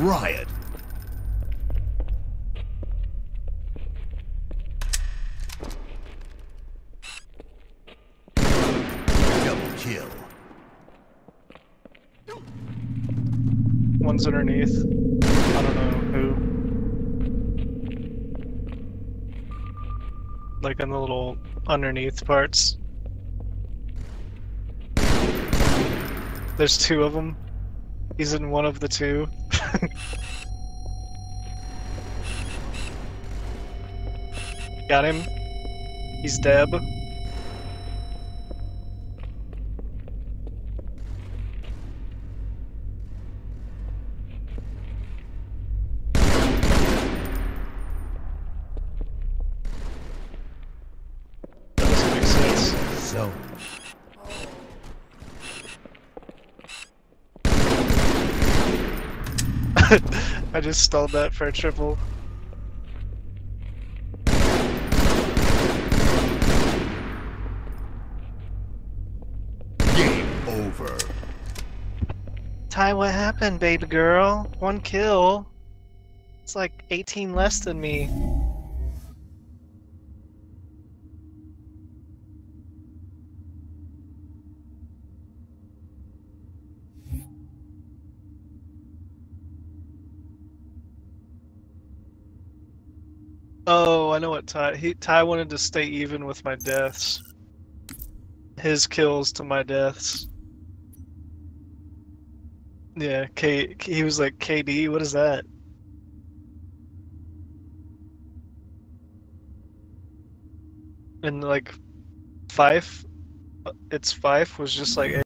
Riot. Double kill. One's underneath. I don't know who. Like in the little underneath parts. There's two of them. He's in one of the two. Got him. He's Deb. I just stalled that for a triple. Game over. Ty, what happened, baby girl? One kill. It's like 18 less than me. Oh, I know what Ty. He Ty wanted to stay even with my deaths. His kills to my deaths. Yeah, K. He was like KD. What is that? And like, Fife. uh, Its Fife was just like